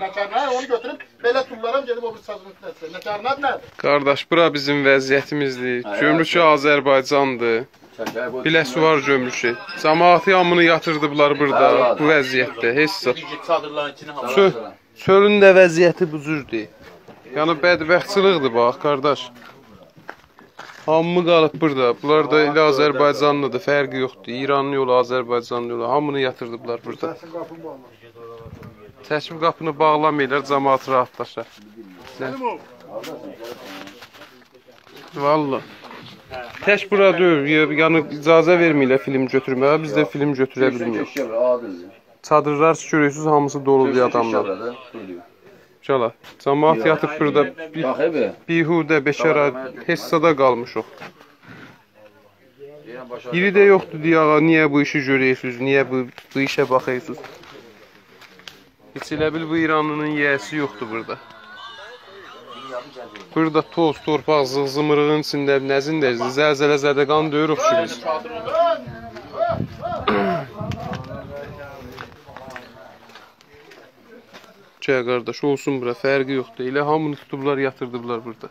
Nəkarlar onu götürüb belə tullaram gedib o bir sazın üstünə. Nəkarlar nədir? Qardaş, bura bizim vəziyyətimizdir. Gömrükü Azərbaycandır. Biləsi var gömrüşü. Cəmaatı yamını yatırdıblar burada bu vəziyyətdə. Heç çöl, çölün də vəziyyəti bu cürdür. Yəni bədbəxtçiliqdir bax qardaş. Hamı qalıb burada. Bunlar da elə Azərbaycanlıdır, fərqi yoxdur. İranlı yolu, Azərbaycanlı yolu, hamını yatırdıblar burada. Təşvib qapını bağlamayırlar, cəmaat rahatlaşar. Valla. Tək bura deyil, yəni icazə vermirlər film götürməyə. Biz də film götürə bilmirik. Çadırlar görürsüz hamısı doludur adamlar. Cala. Cəmaat yatıb burada bihudə, beşara, hessada qalmışıq. Biri də yoxdur deyə ağa, niyə bu işi görürsüz, niyə bu, bu işə baxırsınız? Heç elə bil bu İranlının yiyəsi yoxdur burada. Burada toz, torpaq, zığzımırığın içində nəzində zəlzələ zədəqan döyürük ki biz. Gəl qardaş, olsun bura, fərqi yoxdur. Elə hamını tutublar, yatırdıblar burada.